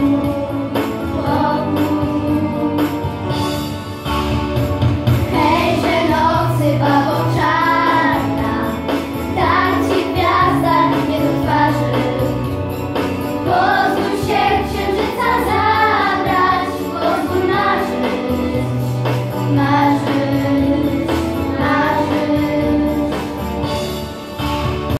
you.